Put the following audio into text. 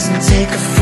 doesn't take a